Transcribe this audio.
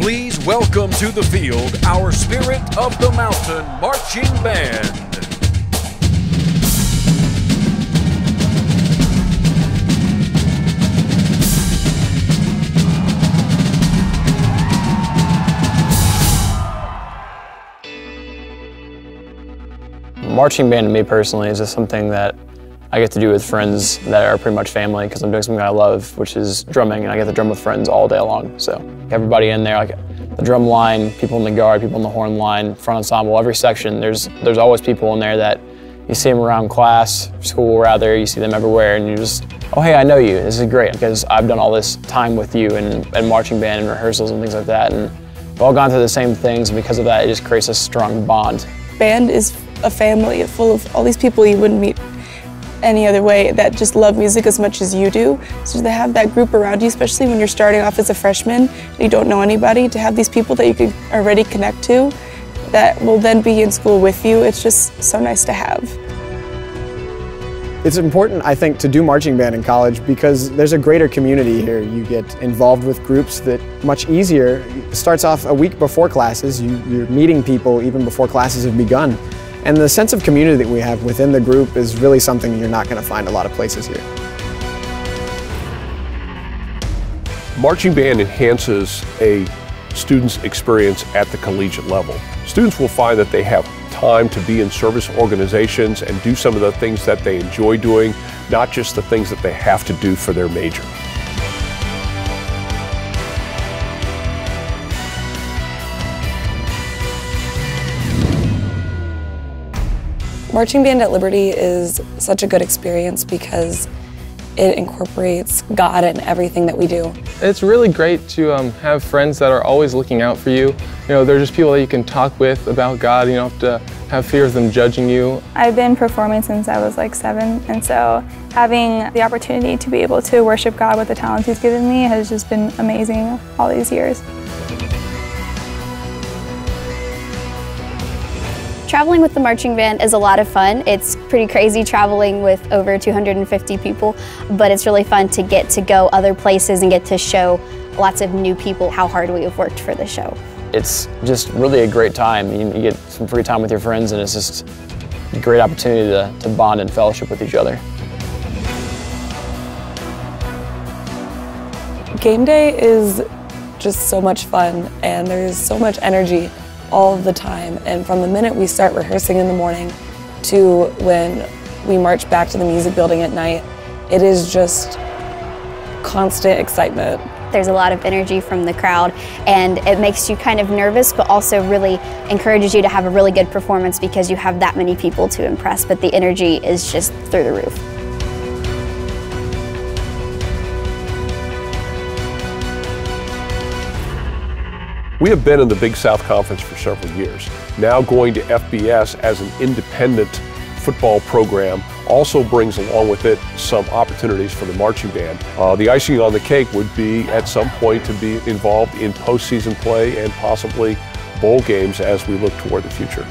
Please welcome to the field our Spirit of the Mountain Marching Band. Marching band to me personally is just something that I get to do with friends that are pretty much family because I'm doing something I love, which is drumming, and I get to drum with friends all day long. So everybody in there, like the drum line, people in the guard, people in the horn line, front ensemble, every section, there's there's always people in there that you see them around class, school rather, you see them everywhere, and you just, oh hey, I know you. This is great because I've done all this time with you and, and marching band and rehearsals and things like that, and we've all gone through the same things, and because of that, it just creates a strong bond. Band is a family full of all these people you wouldn't meet any other way that just love music as much as you do. So to have that group around you, especially when you're starting off as a freshman and you don't know anybody, to have these people that you can already connect to that will then be in school with you, it's just so nice to have. It's important, I think, to do marching band in college because there's a greater community here. You get involved with groups that much easier. It starts off a week before classes. You, you're meeting people even before classes have begun. And the sense of community that we have within the group is really something you're not going to find a lot of places here. Marching band enhances a student's experience at the collegiate level. Students will find that they have time to be in service organizations and do some of the things that they enjoy doing, not just the things that they have to do for their major. Marching band at Liberty is such a good experience because it incorporates God in everything that we do. It's really great to um, have friends that are always looking out for you. You know, they're just people that you can talk with about God. You don't have to have fear of them judging you. I've been performing since I was like seven, and so having the opportunity to be able to worship God with the talents He's given me has just been amazing all these years. Traveling with the marching band is a lot of fun. It's pretty crazy traveling with over 250 people, but it's really fun to get to go other places and get to show lots of new people how hard we have worked for the show. It's just really a great time. You, you get some free time with your friends and it's just a great opportunity to, to bond and fellowship with each other. Game day is just so much fun and there's so much energy all the time. And from the minute we start rehearsing in the morning to when we march back to the music building at night, it is just constant excitement. There's a lot of energy from the crowd and it makes you kind of nervous but also really encourages you to have a really good performance because you have that many people to impress but the energy is just through the roof. We have been in the Big South Conference for several years. Now going to FBS as an independent football program also brings along with it some opportunities for the marching band. Uh, the icing on the cake would be at some point to be involved in postseason play and possibly bowl games as we look toward the future.